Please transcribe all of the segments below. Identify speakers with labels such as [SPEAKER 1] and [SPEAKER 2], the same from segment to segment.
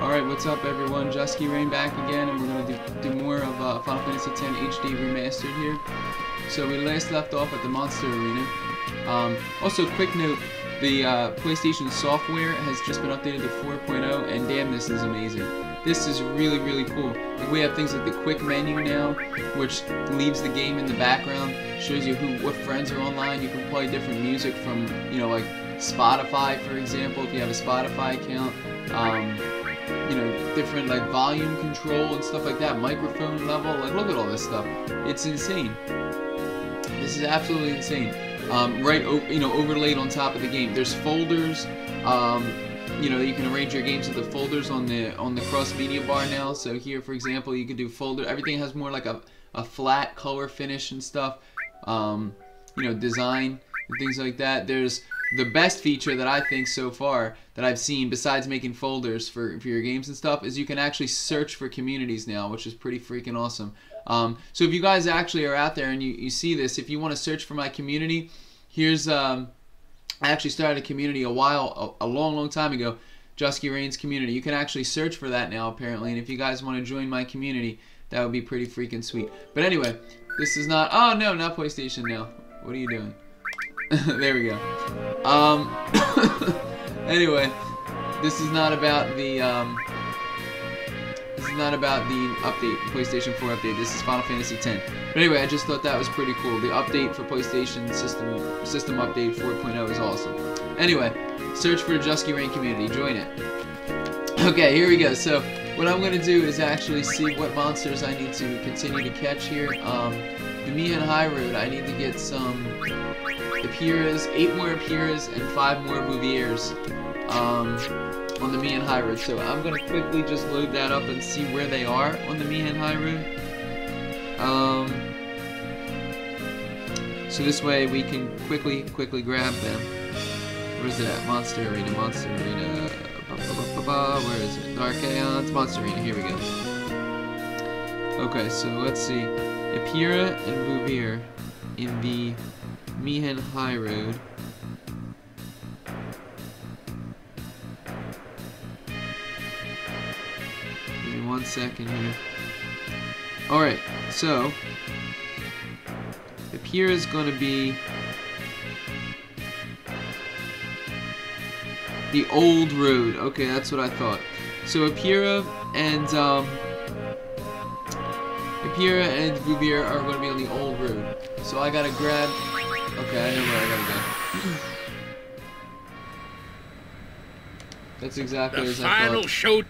[SPEAKER 1] Alright, what's up everyone? JuskiReign back again, and we're going to do, do more of uh, Final Fantasy X HD Remastered here. So we last left off at the Monster Arena. Um, also, quick note, the uh, PlayStation software has just been updated to 4.0, and damn, this is amazing. This is really, really cool. we have things like the quick menu now, which leaves the game in the background, shows you who, what friends are online. You can play different music from, you know, like Spotify, for example, if you have a Spotify account. Um, you know, different like volume control and stuff like that, microphone level. Like, look at all this stuff. It's insane. This is absolutely insane. Um, right, you know, overlaid on top of the game. There's folders. Um, you know, you can arrange your games the folders on the on the cross media bar now. So here, for example, you could do folder. Everything has more like a a flat color finish and stuff. Um, you know, design and things like that. There's the best feature that I think so far that I've seen, besides making folders for, for your games and stuff, is you can actually search for communities now, which is pretty freaking awesome. Um, so if you guys actually are out there and you, you see this, if you want to search for my community, here's um, I actually started a community a while, a, a long, long time ago, JuskiReign's community. You can actually search for that now, apparently, and if you guys want to join my community, that would be pretty freaking sweet. But anyway, this is not, oh no, not PlayStation now. What are you doing? there we go. Um, anyway, this is not about the, um, is not about the update, PlayStation 4 update. This is Final Fantasy X. But anyway, I just thought that was pretty cool. The update for PlayStation system system update 4.0 is awesome. Anyway, search for JuskiReign community. Join it. Okay, here we go. So what I'm gonna do is actually see what monsters I need to continue to catch here. Um, the Mi'ihen High Road, I need to get some Epiras, 8 more Epiras, and 5 more Bouviers um, on the Mi'ihen High Road. So I'm to quickly just load that up and see where they are on the Mi'ihen High Road. Um, so this way we can quickly, quickly grab them. Where's it at? Monster Arena, Monster Arena. Ba, ba, ba, Where is it? Dark Aeons, Monster Arena. Here we go. Okay, so let's see. Epira and Bouvir in the Mi'ihen High Road. One second here. Alright, so Epira is going to be the old road. Okay, that's what I thought. So Apira and um, Epira and Bouvir are going to be on the old road. So I gotta grab Okay, I know where I gotta go. That's exactly
[SPEAKER 2] the
[SPEAKER 1] as I thought.
[SPEAKER 2] final
[SPEAKER 1] show.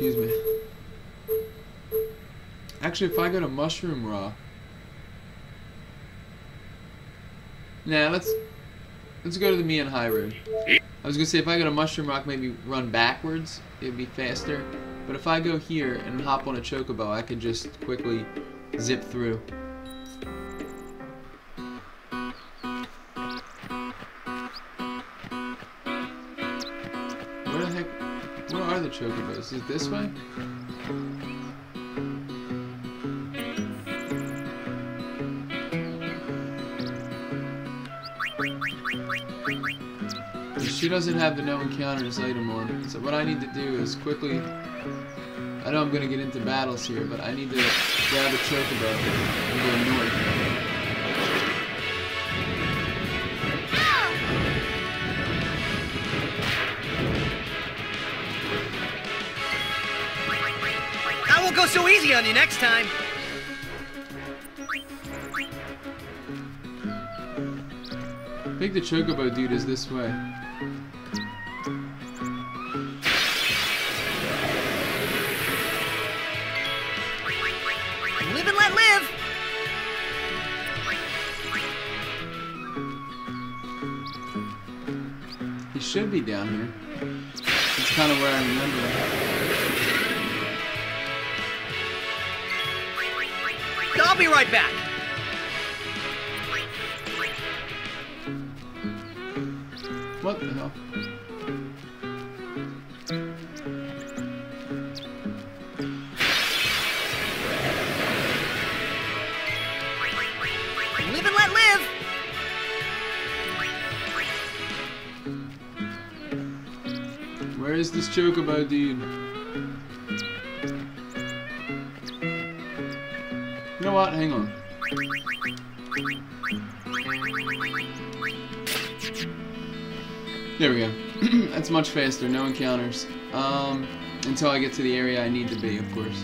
[SPEAKER 1] Excuse me. Actually, if I go to Mushroom Rock... Nah, let's... Let's go to the Mi'ihen High Road. I was gonna say, if I go to Mushroom Rock, maybe run backwards, it'd be faster. But if I go here and hop on a chocobo, I could just quickly zip through. Chocobos? Is it this way? She doesn't have the no encounters item on, so what I need to do is quickly... I know I'm going to get into battles here, but I need to grab a chocobo and go north.
[SPEAKER 3] So easy on you next time.
[SPEAKER 1] I think the chocobo dude is this way.
[SPEAKER 3] Live and let live.
[SPEAKER 1] He should be down here. It's kind of where I remember him.
[SPEAKER 3] I'll be right back.
[SPEAKER 1] What the hell? Live and let live! Where is this joke about the... know what? Hang on. There we go. That's much faster. No encounters. Um, until I get to the area I need to be, of course.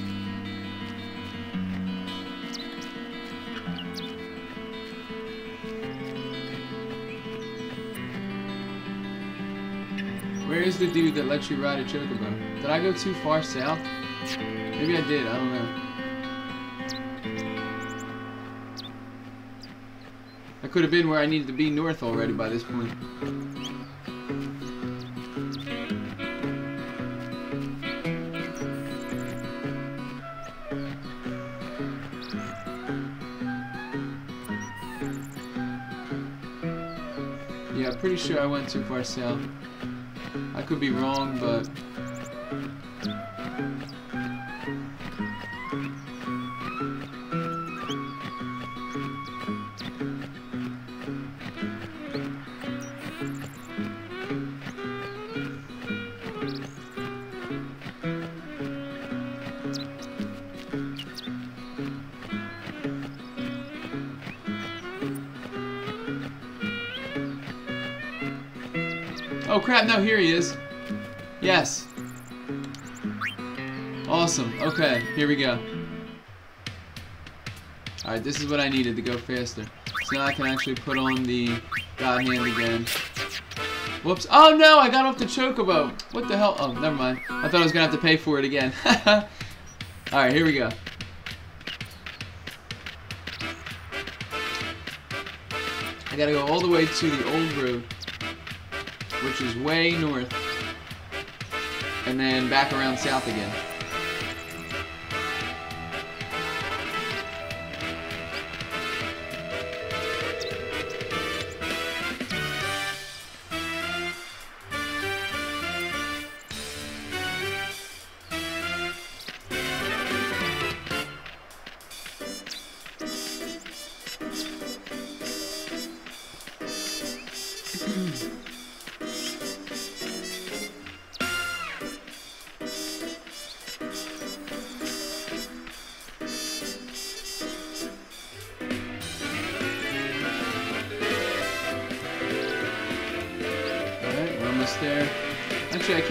[SPEAKER 1] Where is the dude that lets you ride a chocobo? Did I go too far south? Maybe I did, I don't know. I could have been where I needed to be north already by this point. Yeah, pretty sure I went too far south. I could be wrong, but... no, here he is. Yes. Awesome. Okay, here we go. Alright, this is what I needed to go faster. So now I can actually put on the God Hand again. Whoops. Oh no, I got off the chocobo. What the hell? Oh, never mind. I thought I was going to have to pay for it again. Alright, here we go. I gotta go all the way to the old road which is way north, and then back around south again.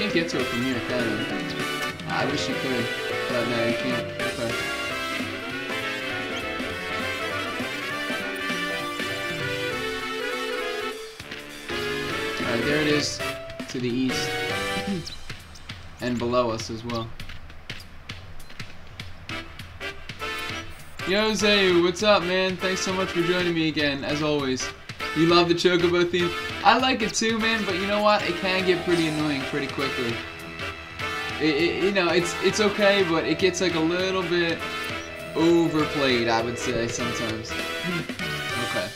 [SPEAKER 1] Can't get to it from here, can I? Wish you could, but no, you can't. Okay. Alright, there it is to the east. and below us as well. Yo, Zayu, what's up, man? Thanks so much for joining me again, as always. You love the Chocobo theme? I like it too, man, but you know what? It can get pretty annoying pretty quickly. It, it, you know, it's it's okay, but it gets like a little bit overplayed, I would say, sometimes. okay.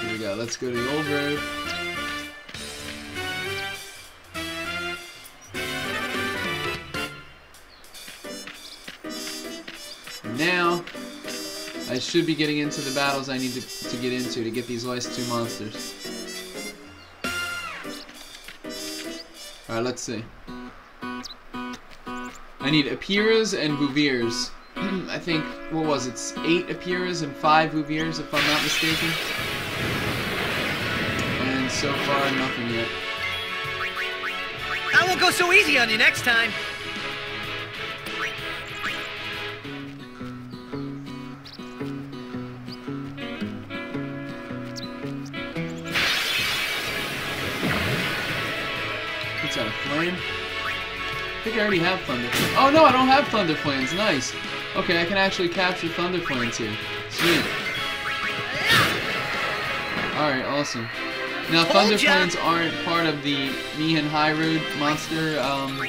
[SPEAKER 1] Here we go. Let's go to the old road. Now, I should be getting into the battles I need to, to get into to get these last two monsters. Alright, let's see. I need Apiras and Buvirs. I think, what was it, eight Apiras and five Buvirs, if I'm not mistaken. And so far, nothing yet.
[SPEAKER 3] I won't go so easy on you next time.
[SPEAKER 1] Flame? I think I already have Thunder Flans. Oh no, I don't have Thunder Flans. Nice. Okay, I can actually capture Thunder Flans here. Sweet. Alright, awesome. Now, Thunder. Flans aren't part of the Mi'ihen High Road monster, um,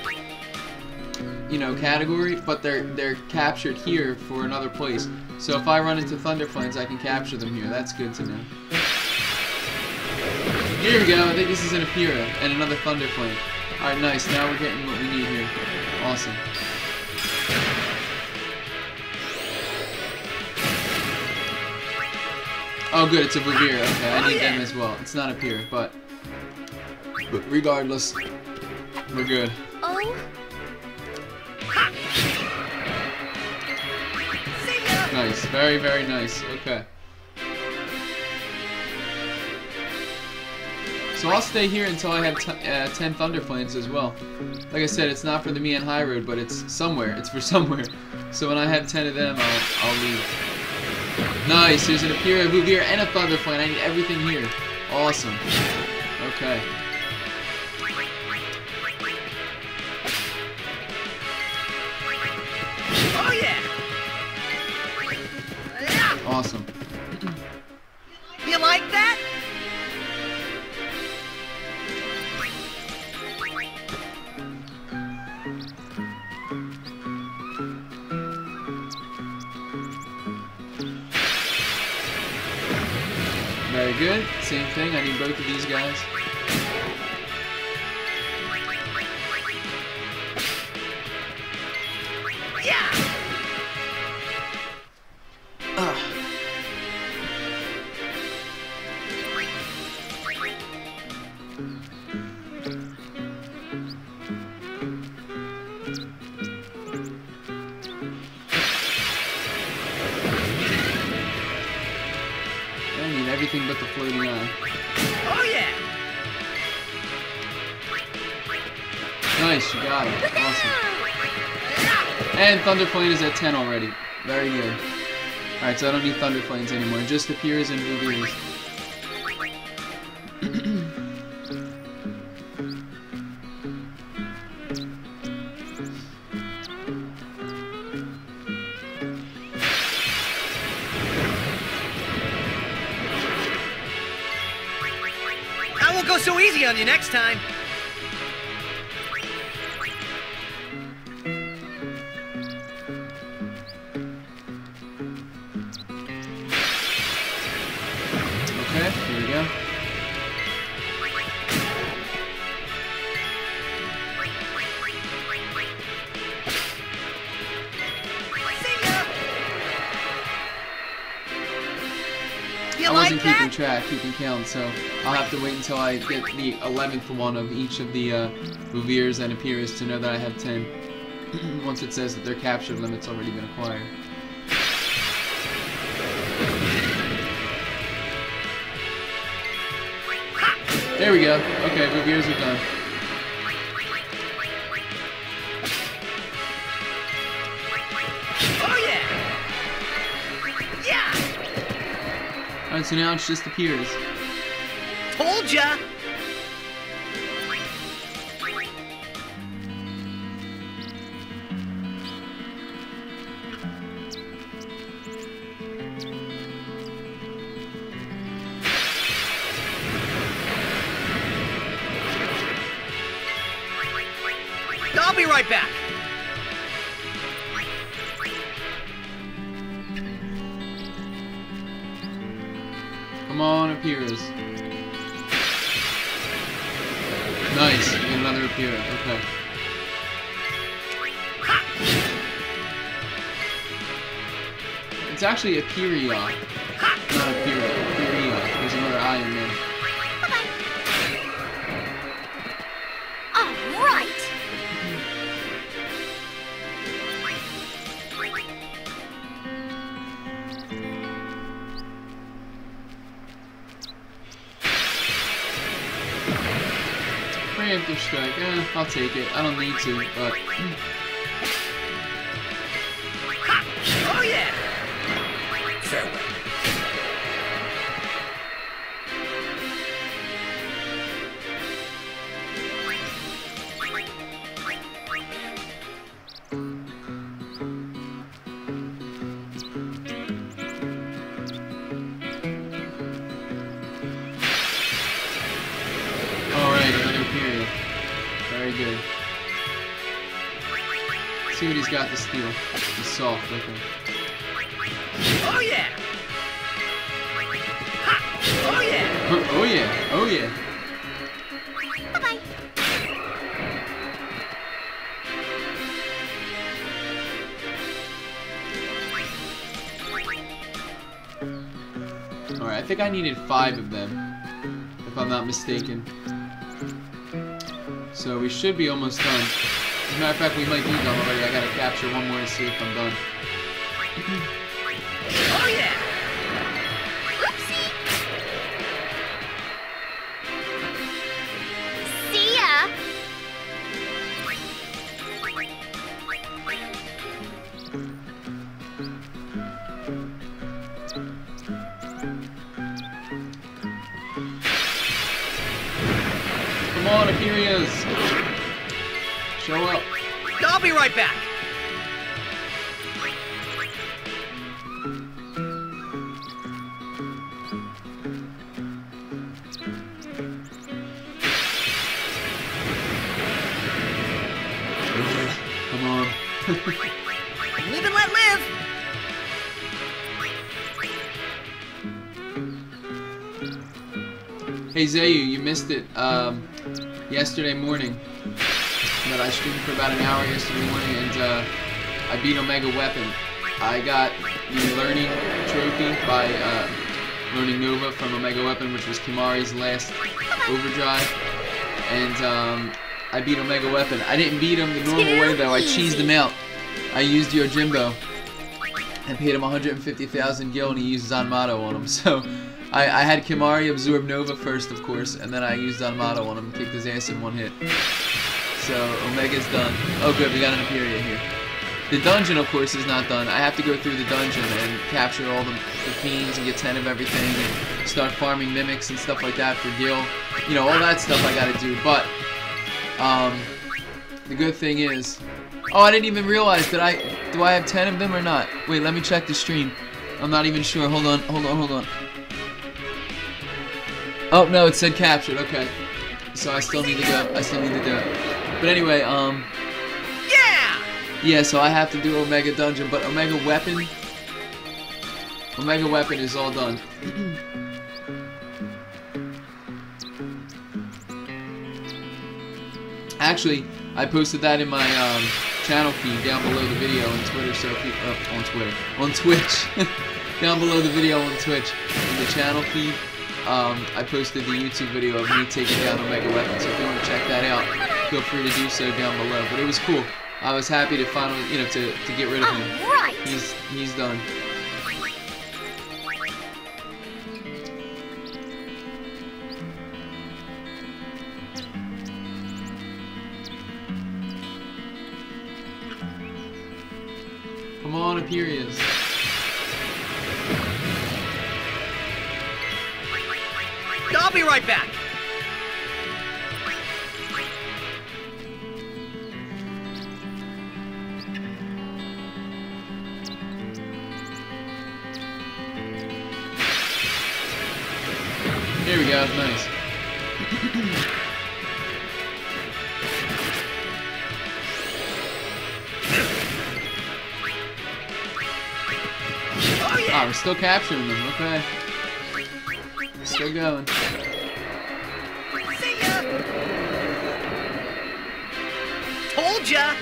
[SPEAKER 1] you know, category, but they're they're captured here for another place. So if I run into Thunder Flans, I can capture them here. That's good to know. Here we go. I think this is an Apira and another Thunder Flan. Alright, nice. Now we're getting what we need here. Awesome. Oh good, it's a Revere. Okay, I oh, need them as well. It's not up here, but, but regardless, we're good.
[SPEAKER 3] Oh.
[SPEAKER 1] Nice. Very, very nice. Okay. So I'll stay here until I have uh, 10 Thunder Flans as well. Like I said, it's not for the Mi'ihen High Road, but it's somewhere. It's for somewhere. So when I have 10 of them, I'll, I'll leave. Nice. There's an Apira, Vuvir, and a Thunder Flan. I need everything here. Awesome. Okay.
[SPEAKER 3] Oh yeah!
[SPEAKER 1] Nice, you got it. Awesome. And Thunder Flan is at 10 already. Very good. Alright, so I don't need Thunder Flans anymore. Just appears Piers and
[SPEAKER 3] on you next time. That?
[SPEAKER 1] track, keeping count, so I'll have to wait until I get the 11th one of each of the uh, Ruviers and Apiras to know that I have 10. Once it says that their capture limit's already been acquired. There we go. Okay, Ruviers are done. Alright, so now it just appears.
[SPEAKER 3] Told ya! I'll be right back.
[SPEAKER 1] Actually Apiria, not Apira. Apiria. There's another I in there.
[SPEAKER 2] All right.
[SPEAKER 1] Preemptive strike. Eh, I'll take it. I don't need to, but Very good. see what he's got to steal. He's soft, okay.
[SPEAKER 3] Oh yeah! Ha! Oh yeah!
[SPEAKER 1] oh yeah, oh yeah.
[SPEAKER 2] Bye-bye.
[SPEAKER 1] Alright, I think I needed five of them, if I'm not mistaken. So we should be almost done. As a matter of fact, we might be done already. I gotta capture one more to see if I'm done. Come on.
[SPEAKER 3] Live and let live.
[SPEAKER 1] Hey Zayu, you missed it um, yesterday morning. But I streamed for about an hour yesterday morning and uh, I beat Omega Weapon. I got the learning trophy by uh, learning Nova from Omega Weapon, which was Kimahri's last overdrive. And um, I beat Omega Weapon. I didn't beat him the normal way though. I cheesed him out. I used Yojimbo and paid him 150,000 gil and he used Zanmato on him. So I, I had Kimahri absorb Nova first, of course, and then I used Zanmato on him and kicked his ass in one hit. So Omega's done. Oh good, we got an Imperia here. The dungeon, of course, is not done. I have to go through the dungeon and capture all the, the fiends and get 10 of everything and start farming mimics and stuff like that for Gil. You know, all that stuff I gotta do. But, um, the good thing is... Oh, I didn't even realize that I... Do I have 10 of them or not? Wait, let me check the stream. I'm not even sure. Hold on, hold on, hold on. Oh, no, it said captured. Okay. So I still need to go. I still need to do it. But anyway, um...
[SPEAKER 3] Yeah!
[SPEAKER 1] Yeah, so I have to do Omega Dungeon, but Omega Weapon... Omega Weapon is all done. Actually, I posted that in my um, channel feed down below the video on Twitter, so if you... Uh, on Twitter. On Twitch. down below the video on Twitch. In the channel feed, um, I posted the YouTube video of me taking down Omega Weapon, so if you want to check that out, feel free to do so down below. But it was cool. I was happy to finally, you know, to, to get rid of him. He's he's done. Come on, Aperias.
[SPEAKER 3] I'll be right back.
[SPEAKER 1] Still capturing them. Okay. Still going.
[SPEAKER 3] See ya! Told ya!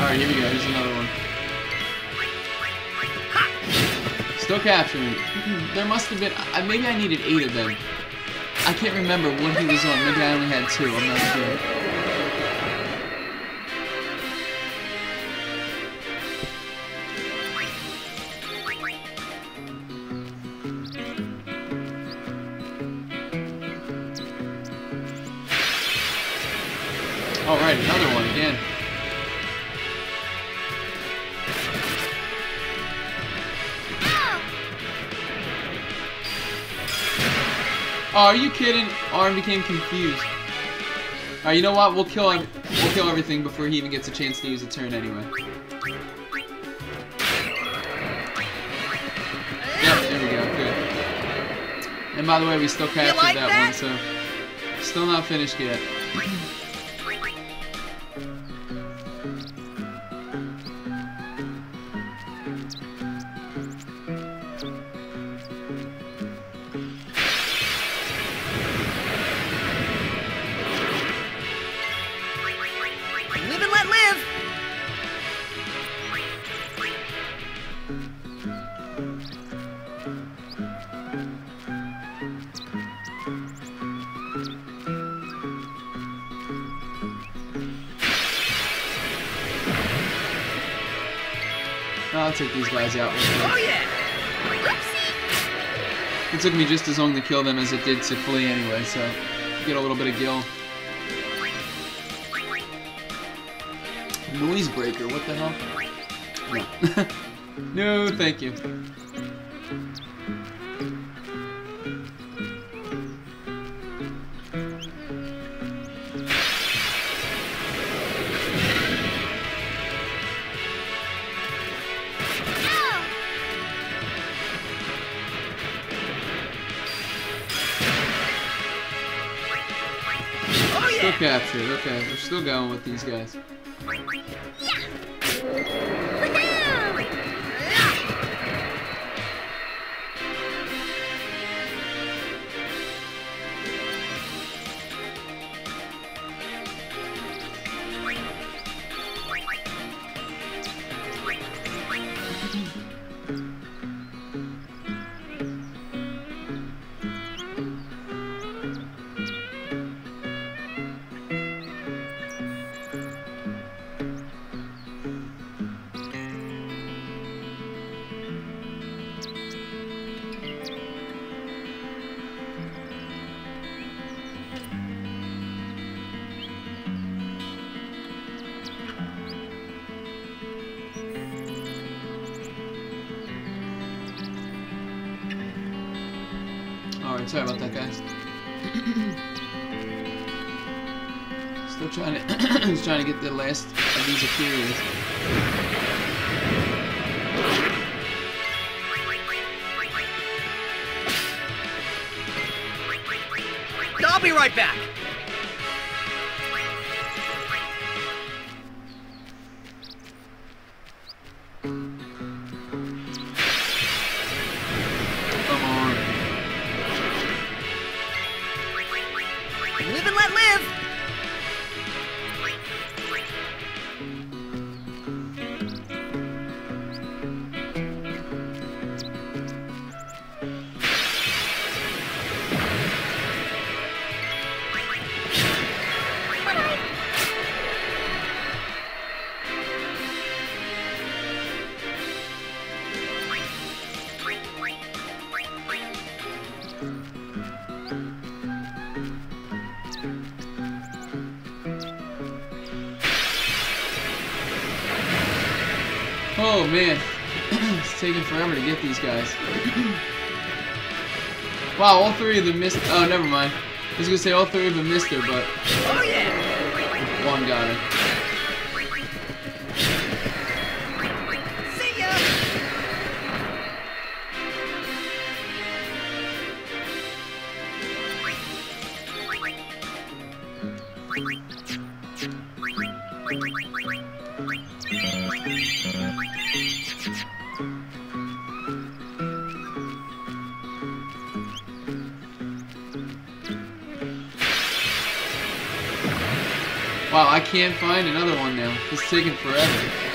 [SPEAKER 1] Alright, here we go. Here's another one. Still capturing. There must have been. I, maybe I needed eight of them. I can't remember what he was on. Maybe I only had two. I'm not sure. Oh, are you kidding? Arm became confused. Alright, you know what? We'll kill him. We'll kill everything before he even gets a chance to use a turn anyway. Yep, there we go. Good. And by the way, we still captured
[SPEAKER 3] like
[SPEAKER 1] that,
[SPEAKER 3] that?
[SPEAKER 1] one, so still not finished yet. I'll take these guys out real quick.
[SPEAKER 3] Oh yeah!
[SPEAKER 2] Whoopsie.
[SPEAKER 1] It took me just as long to kill them as it did to flee anyway, so get a little bit of gil. Noise breaker, what the hell? No. no, thank you. Captured, okay, we're still going with these guys. Sorry about that, guys. Still trying to, just trying to get the last of these Akirias.
[SPEAKER 3] I'll be right back.
[SPEAKER 1] Oh man, it's taking forever to get these guys. wow, all three of them missed. Oh, never mind. I was gonna say all three of them missed her, but
[SPEAKER 3] Oh yeah!
[SPEAKER 1] one got her. Can't find another one now. It's taking forever.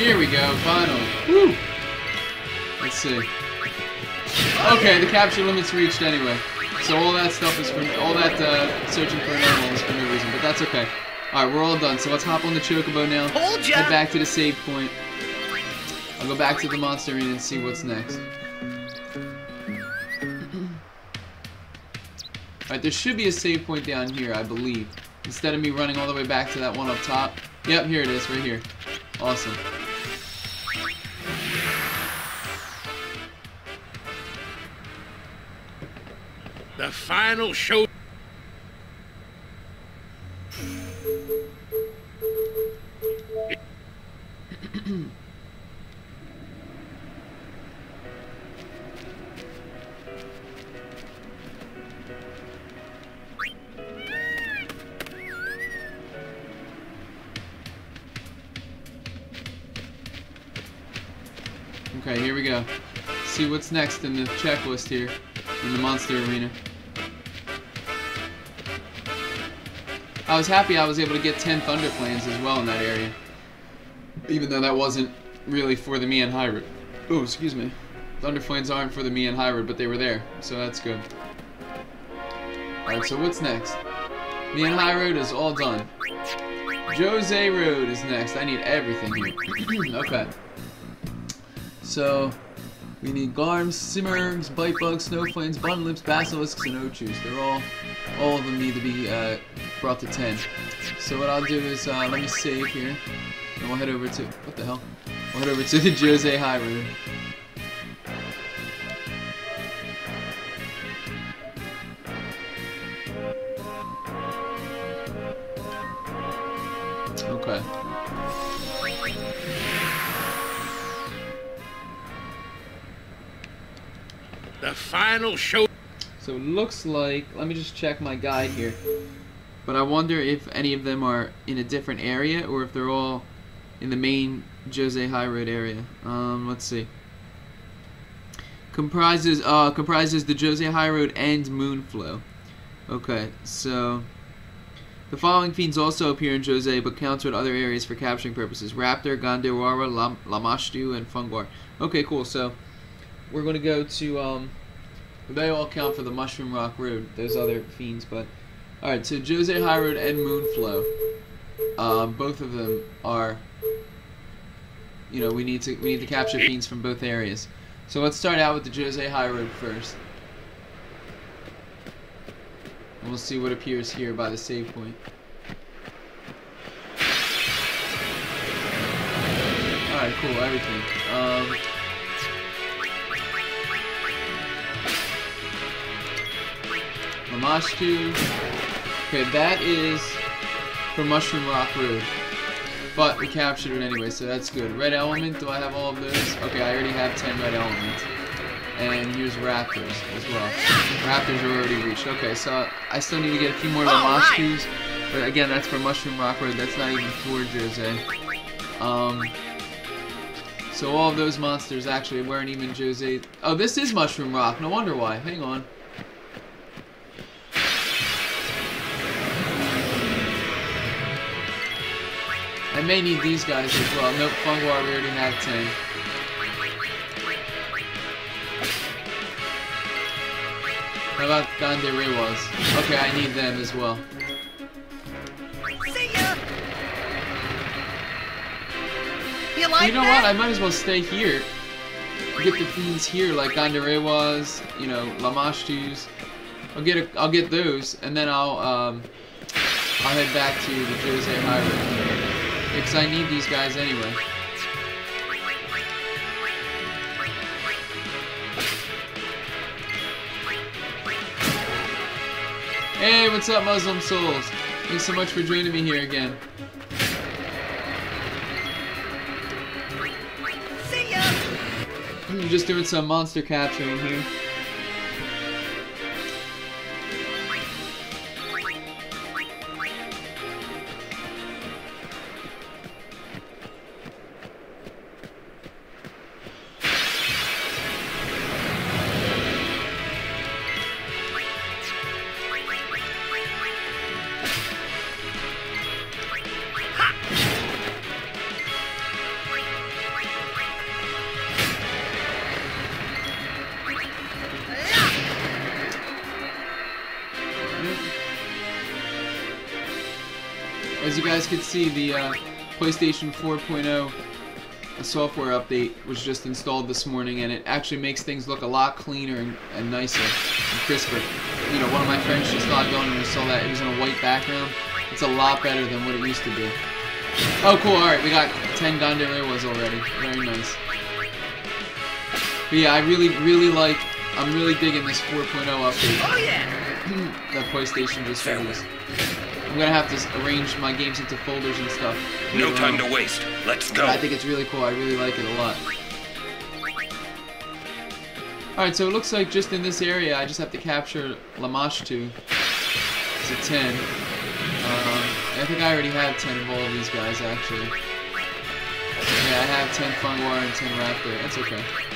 [SPEAKER 1] Here we go, finally. Woo! Let's see. Okay, the capture limit's reached anyway. So all that stuff is for all that uh, searching for an animal is for no reason, but that's okay. Alright, we're all done. So let's hop on the chocobo now.
[SPEAKER 3] Told ya!
[SPEAKER 1] Head back to the save point. I'll go back to the monster arena and see what's next. Alright, there should be a save point down here, I believe. Instead of me running all the way back to that one up top. Yep, here it is, right here. Awesome.
[SPEAKER 4] Final show.
[SPEAKER 1] Okay, here we go. See what's next in the checklist here in the monster arena. I was happy I was able to get 10 Thunder Flans as well in that area. Even though that wasn't really for the Mi'ihen High Road. Oh, excuse me. Thunder Flans aren't for the Mi'ihen High Road, but they were there, so that's good. Alright, so what's next? Mi'ihen High Road is all done. Djose Road is next. I need everything here. okay. So, we need Garms, Simurghs, Bite Bugs, Snow Flans, Bun Lips, Basilisks, and Ochus. They're all, all of them need to be uh, brought to 10. So what I'll do is, uh, let me save here, and we'll head over to, what the hell? We'll head over to the Djose High Road. Okay.
[SPEAKER 4] The final show.
[SPEAKER 1] So it looks like, let me just check my guide here. But I wonder if any of them are in a different area or if they're all in the main Djose High Road area. Um, let's see. Comprises uh comprises the Djose High Road and Moonflow. Okay, so the following fiends also appear in Djose but counter in other areas for capturing purposes. Raptor, Gandarewa, Lam Lamashtu, and Funguar. Okay, cool. So we're gonna go to um they all count for the Mushroom Rock Road, those other fiends, but alright, so Djose High Road and Moonflow. Um, both of them are you know, we need to we need to capture fiends from both areas. So let's start out with the Djose High Road first. And we'll see what appears here by the save point. Alright, cool, everything. Um Lamashtu. Okay, that is for Mushroom Rock Road. But we captured it anyway, so that's good. Red Element, do I have all of those? Okay, I already have 10 Red Elements. And here's Raptors as well. Raptors are already reached. Okay, so I still need to get a few more Lamashtus. But again, that's for Mushroom Rock Road. That's not even for Djose. Um, so all of those monsters actually weren't even Djose. Oh, this is Mushroom Rock. No wonder why. Hang on. May need these guys as well. Nope, Funguar, we already have 10. How about Gandarewas? Okay, I need them as well.
[SPEAKER 3] See ya! You like
[SPEAKER 1] you know
[SPEAKER 3] that?
[SPEAKER 1] what? I might as well stay here. Get the fiends here, like Gandarewas, you know, Lamashtus. I'll get a, I'll get those, and then I'll um, I'll head back to the Djose Highway. Because I need these guys anyway. Hey, what's up, Muslim souls? Thanks so much for joining me here again.
[SPEAKER 3] See ya!
[SPEAKER 1] I'm just doing some monster capturing here. As you guys can see, the uh, PlayStation 4.0 software update was just installed this morning, and it actually makes things look a lot cleaner and, and nicer and crisper. You know, one of my friends just logged on and we saw that it was in a white background. It's a lot better than what it used to be. Oh, cool. All right, we got 10 Gandarewas already. Very nice. But yeah, I really, really like I'm really digging this 4.0 update
[SPEAKER 3] Oh yeah!
[SPEAKER 1] that PlayStation just released. I'm gonna have to arrange my games into folders and stuff.
[SPEAKER 5] No time to waste. Let's go.
[SPEAKER 1] I think it's really cool. I really like it a lot. Alright, so it looks like just in this area, I just have to capture Lamashtu. It's a 10. Um, I think I already have 10 of all of these guys, actually. Yeah, I have 10 Funguar and 10 Raptor. That's okay.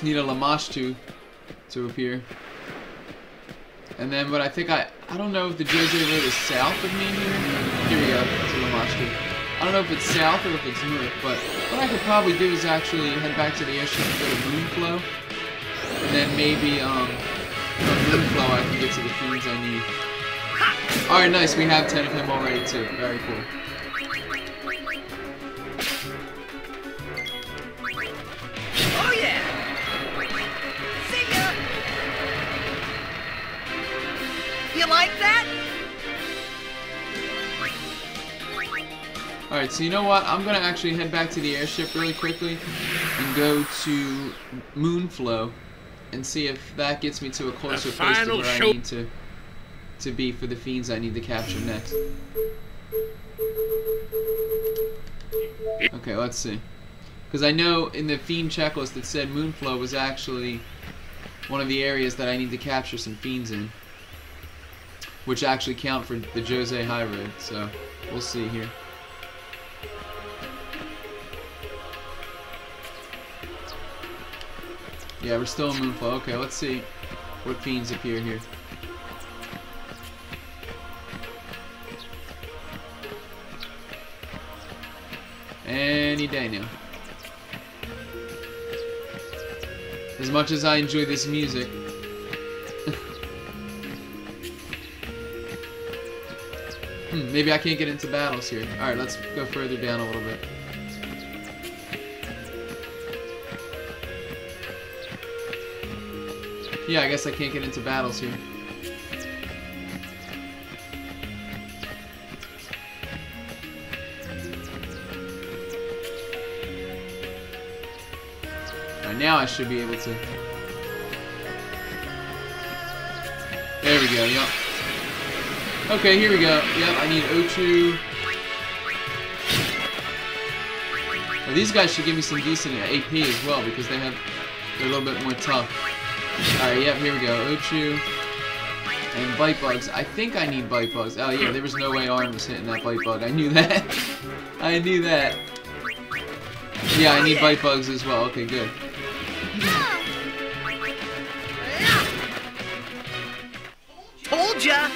[SPEAKER 1] Just need a Lamashtu to appear. And then, but I think I, I don't know if the JJ Road is south of me here. Here we go, it's a Lamashtu. I don't know if it's south or if it's north, but what I could probably do is actually head back to the airship and go to Moonflow. And then maybe, um, from Moonflow I can get to the fiends I need. Alright, nice, we have 10 of him already too. Very cool. Alright, so you know what? I'm gonna actually head back to the airship really quickly and go to Moonflow and see if that gets me to a closer place to where I need to to be for the fiends I need to capture next. Okay, let's see. Because I know in the fiend checklist it said Moonflow was actually one of the areas that I need to capture some fiends in. Which actually count for the Djose High Road, so we'll see here. Yeah, we're still in Moonflow. Okay, let's see what fiends appear here. Any day now. As much as I enjoy this music. hmm, maybe I can't get into battles here. Alright, let's go further down a little bit. Yeah, I guess I can't get into battles here. Right, now I should be able to. There we go, yep. Okay, here we go. Yep, I need Ochu. Well, these guys should give me some decent AP as well because they have they're a little bit more tough. Alright, yep, here we go. Ochu. And bite bugs. I think I need bite bugs. Oh yeah, there was no way Auron was hitting that bite bug. I knew that. I knew that. Yeah, I need bite bugs as well. Okay, good.
[SPEAKER 3] Told ya!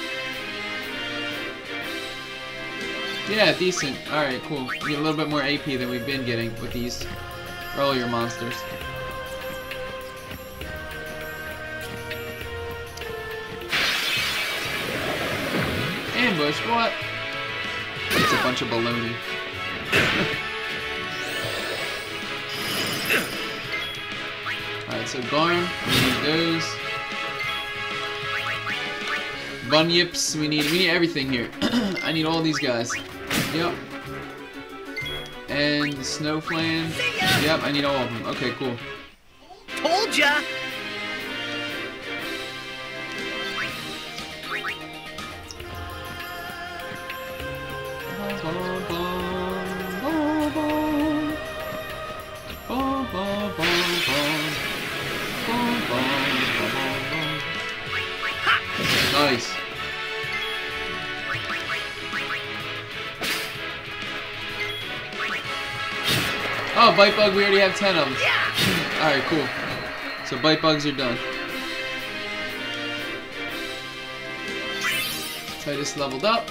[SPEAKER 1] Yeah, decent. Alright, cool. We get a little bit more AP than we've been getting with these earlier monsters. Ambush, what? It's a bunch of baloney. Alright, so Garm, we need those. Bunyips, we need we need everything here. I need all these guys. Yep. And Snow Flan. Yep, I need all of them. Okay, cool.
[SPEAKER 3] Told ya!
[SPEAKER 1] Oh, bite bug, we already have 10 of them.
[SPEAKER 3] Yeah!
[SPEAKER 1] Alright, cool. So bite bugs are done. Tidus leveled up.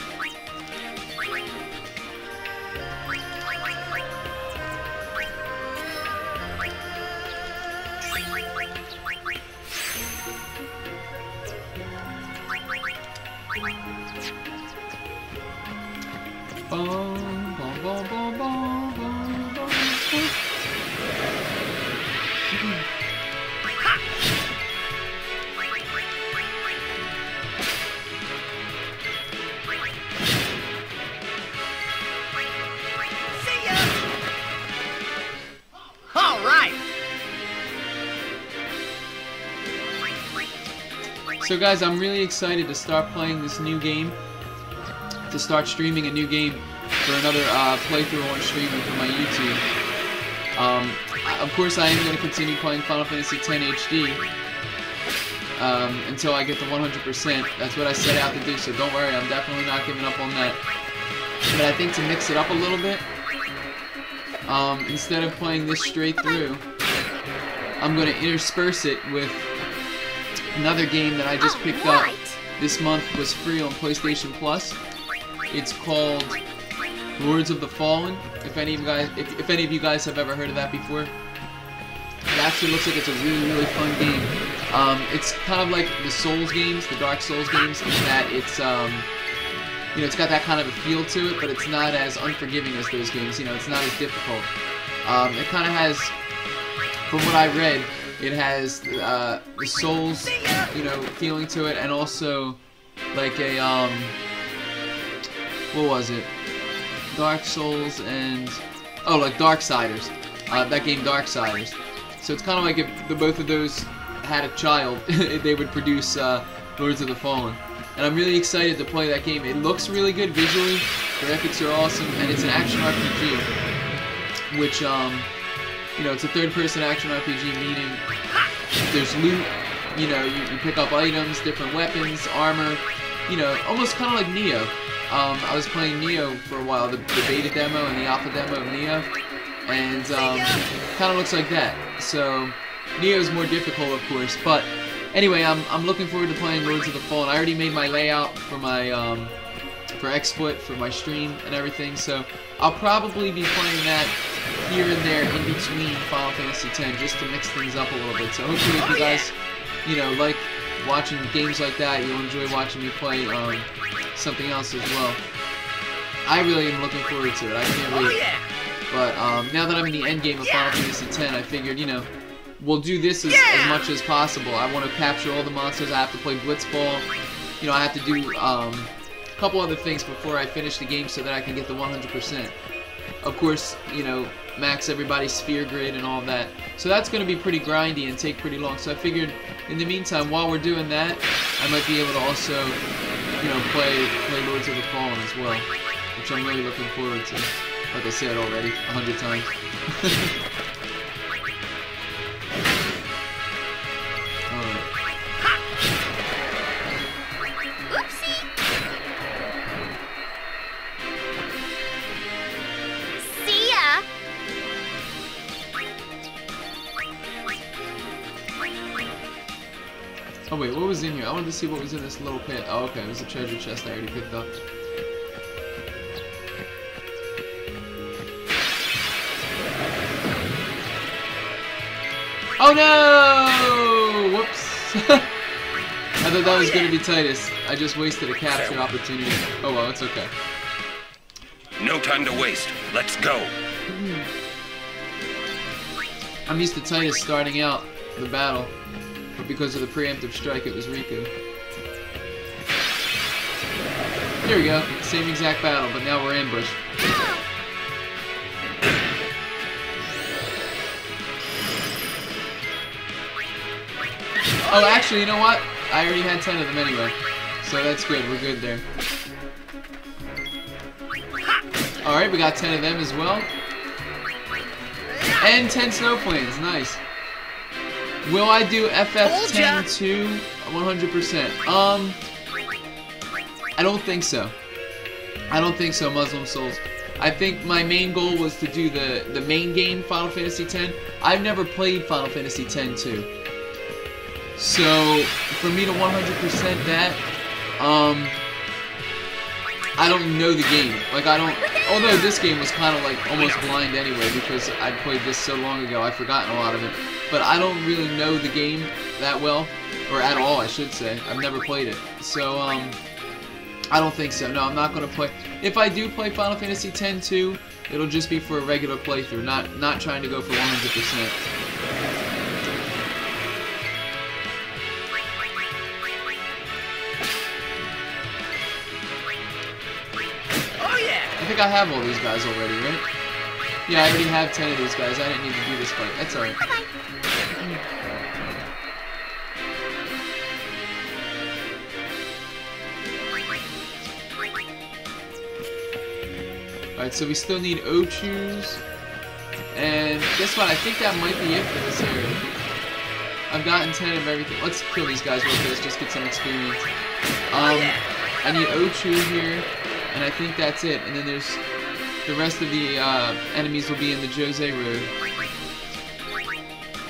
[SPEAKER 1] Guys, I'm really excited to start playing this new game, to start streaming a new game for another uh, playthrough on streaming for my YouTube. Um, of course, I am going to continue playing Final Fantasy X HD um, until I get to 100%. That's what I set out to do, so don't worry, I'm definitely not giving up on that. But I think to mix it up a little bit, um, instead of playing this straight through, I'm going to intersperse it with another game that I just picked up this month was free on PlayStation Plus. It's called Lords of the Fallen. If any of you guys, if, if any of you guys have ever heard of that before, it actually looks like it's a really really fun game. Um, it's kind of like the Souls games, the Dark Souls games, in that it's um, you know it's got that kind of a feel to it, but it's not as unforgiving as those games. You know, it's not as difficult. Um, it kind of has, from what I read, it has uh, the Souls, you know, feeling to it, and also like a um, what was it? Dark Souls and oh, like Darksiders. Uh, that game Dark Darksiders. So it's kind of like if the both of those had a child, they would produce uh, Lords of the Fallen. And I'm really excited to play that game. It looks really good visually. The graphics are awesome, and it's an action RPG, which um, you know, it's a third-person action RPG, meaning there's loot. You know, you, you pick up items, different weapons, armor. You know, almost kind of like Nioh. Um, I was playing Nioh for a while, the, the beta demo and the alpha demo of Nioh, and um, kind of looks like that. So Nioh is more difficult, of course, but anyway, I'm I'm looking forward to playing Lords of the Fallen. I already made my layout for my um, for XSplit for my stream and everything, so I'll probably be playing that here and there in between Final Fantasy X just to mix things up a little bit. So hopefully, if you guys, you know, like watching games like that, you'll enjoy watching me play um, something else as well. I really am looking forward to it. I can't
[SPEAKER 3] Oh
[SPEAKER 1] wait. But um, now that I'm in the end game of Final Fantasy X, I figured, you know, we'll do this as, as much as possible. I want to capture all the monsters. I have to play Blitzball. You know, I have to do um, a couple other things before I finish the game so that I can get the 100%. Of course, you know, max everybody's sphere grid and all that. So that's going to be pretty grindy and take pretty long. So I figured, in the meantime, while we're doing that, I might be able to also, you know, play play Lords of the Fallen as well, which I'm really looking forward to. Like I said already, a hundred times. here? I wanted to see what was in this little pit. Oh okay, it was a treasure chest I already picked up. Oh no! Whoops! I thought that was gonna be Tidus. I just wasted a capture opportunity. Oh well, it's okay.
[SPEAKER 4] No time to waste. Let's go. Hmm.
[SPEAKER 1] I'm used to Tidus starting out the battle, but because of the preemptive strike, it was Rikku. Here we go, same exact battle, but now we're ambushed. Oh, actually, you know what? I already had 10 of them anyway, so that's good, we're good there. Alright, we got 10 of them as well. And 10 Snow Flans, nice. Will I do FF10 too? 100%. Um, I don't think so. I don't think so, Muslim Souls. I think my main goal was to do the, the main game, Final Fantasy X. I've never played Final Fantasy X 2. So, for me to 100% that, um, I don't know the game. Like, I don't, although this game was kind of like almost blind anyway because I'd played this so long ago, I've forgotten a lot of it. But I don't really know the game that well, or at all, I should say. I've never played it. So, um, I don't think so. No, I'm not going to play. If I do play Final Fantasy X 2, it'll just be for a regular playthrough, not not trying to go for 100%.
[SPEAKER 3] Oh yeah!
[SPEAKER 1] I think I have all these guys already, right? Yeah, I already have 10 of these guys. I didn't need to do this fight. That's alright. Alright, so we still need Ochus. And guess what? I think that might be it for this area. I've gotten 10 of everything. Let's kill these guys real quick, just get some experience. Um, I need Ochu here, and I think that's it. And then there's the rest of the uh, enemies will be in the Djose Road.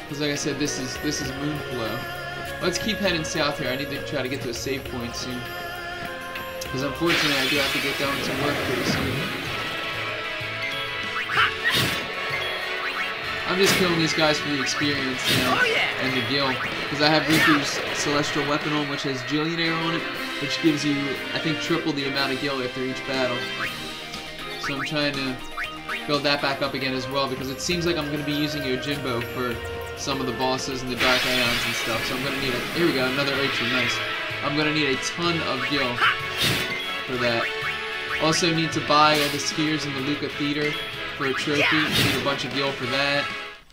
[SPEAKER 1] Because like I said, this is this is Moonflow. Let's keep heading south here. I need to try to get to a save point soon. Because unfortunately, I do have to get down to work pretty soon. I'm just killing these guys for the experience, you know,
[SPEAKER 3] Oh, yeah.
[SPEAKER 1] and the gil. Because I have Rikku's Celestial Weapon on, which has Gillionaire on it, which gives you, I think, triple the amount of gil after each battle. So I'm trying to build that back up again as well, because it seems like I'm going to be using Yojimbo for some of the bosses and the Dark Aeons and stuff. So I'm going to need a, here we go, another Ochu, nice. I'm going to need a ton of gil for that. Also need to buy all the skiers in the Luca Theater for a trophy. Need a bunch of gil for that.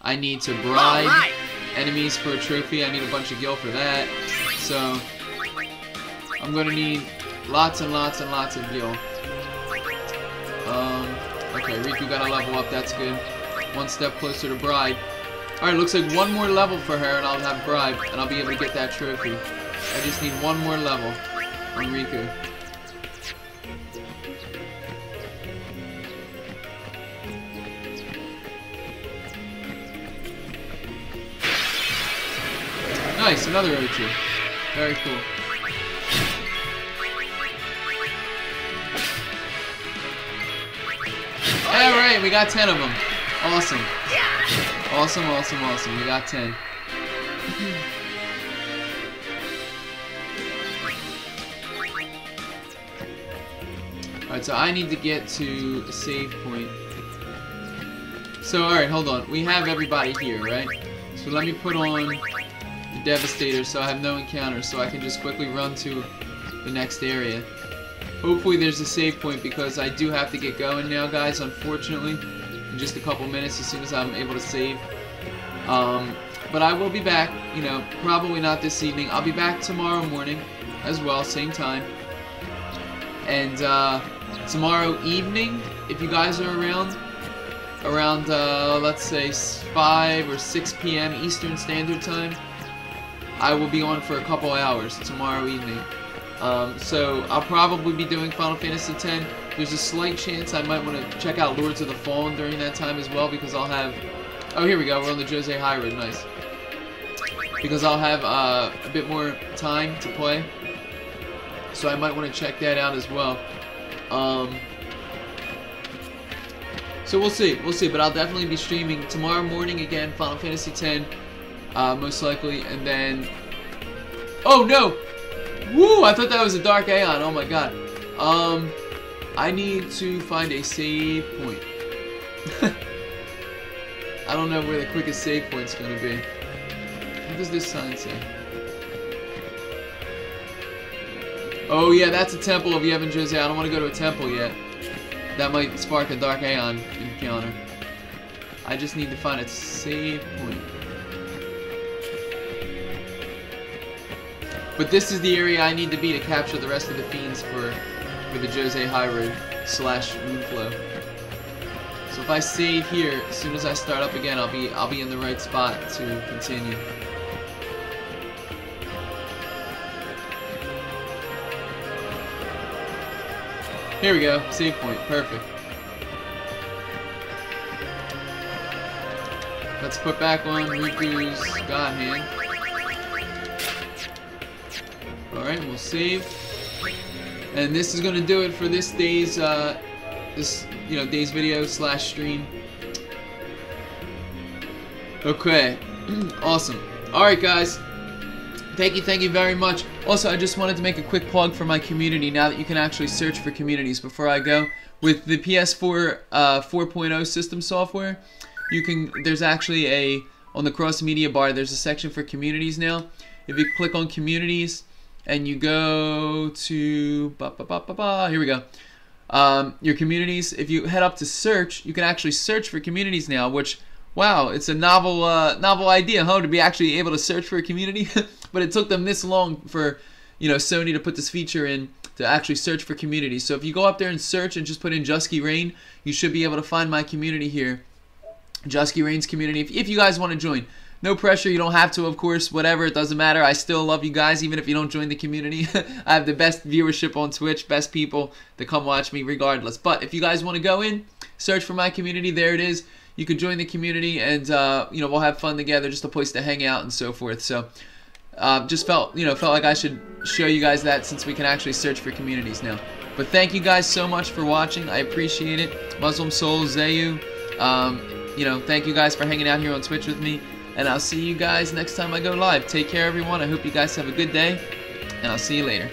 [SPEAKER 1] I need to bribe
[SPEAKER 3] Alright.
[SPEAKER 1] enemies for a trophy. I need a bunch of gil for that. So I'm gonna need lots and lots and lots of gil. Um, okay, Rikku got a level up. That's good. One step closer to bribe. All right, looks like one more level for her, and I'll have bribe, and I'll be able to get that trophy. I just need one more level on Rikku. Nice, another Ochu. Very cool. Oh, alright, we got 10 of them. Awesome. Awesome, awesome, awesome. We got 10. Alright, so I need to get to a save point. So, alright, hold on. We have everybody here, right? So let me put on Devastator so I have no encounters so I can just quickly run to the next area. Hopefully there's a save point because I do have to get going now, guys, unfortunately. In just a couple minutes as soon as I'm able to save. Um, but I will be back, you know, probably not this evening. I'll be back tomorrow morning as well, same time. And uh, tomorrow evening, if you guys are around, around, uh, let's say, 5 or 6 p.m. Eastern Standard Time, I will be on for a couple hours tomorrow evening. Um, so I'll probably be doing Final Fantasy X. There's a slight chance I might want to check out Lords of the Fallen during that time as well because I'll have. Oh, here we go. We're on the Djose High Road. Nice. Because I'll have uh, a bit more time to play, so I might want to check that out as well. Um, so we'll see, we'll see. But I'll definitely be streaming tomorrow morning again, Final Fantasy X, uh, most likely, and then. Oh no! Woo! I thought that was a Dark Aeon. Oh my god. Um, I need to find a save point. I don't know where the quickest save point's gonna be. What does this sign say? Oh yeah, that's a temple of Yevon Djose. I don't want to go to a temple yet. That might spark a Dark Aeon encounter. I just need to find a save point. But this is the area I need to be to capture the rest of the fiends for for the Djose High Road slash Moonflow. So if I save here, as soon as I start up again, I'll be I'll be in the right spot to continue. Here we go, save point, perfect. Let's put back on Rikku's God Hand. Alright, we'll save. And this is gonna do it for this day's uh this you know day's video slash stream. Okay. awesome. Alright guys. Thank you, thank you very much. Also, I just wanted to make a quick plug for my community now that you can actually search for communities before I go. With the PS4 uh, 4.0 system software, you can there's actually a on the cross media bar there's a section for communities now. If you click on communities and you go to ba, ba, ba, ba, ba, here we go. Um, your communities. If you head up to search, you can actually search for communities now, which wow, it's a novel uh, novel idea, huh? To be actually able to search for a community, but it took them this long for you know Sony to put this feature in to to actually search for communities. So if you go up there and search and just put in JuskiReign, you should be able to find my community here. JuskiReign's community. If, if you guys want to join, no pressure. You don't have to, of course. Whatever, it doesn't matter. I still love you guys, even if you don't join the community. I have the best viewership on Twitch, best people to come watch me, regardless. But if you guys want to go in, search for my community. There it is. You can join the community, and uh, you know we'll have fun together. Just a place to hang out and so forth. So. Uh, just felt you know felt like I should show you guys that since we can actually search for communities now. But thank you guys so much for watching. I appreciate it. Muslim Soul, Zayu, um, you know, thank you guys for hanging out here on Twitch with me. And I'll see you guys next time I go live. Take care, everyone. I hope you guys have a good day. And I'll see you later.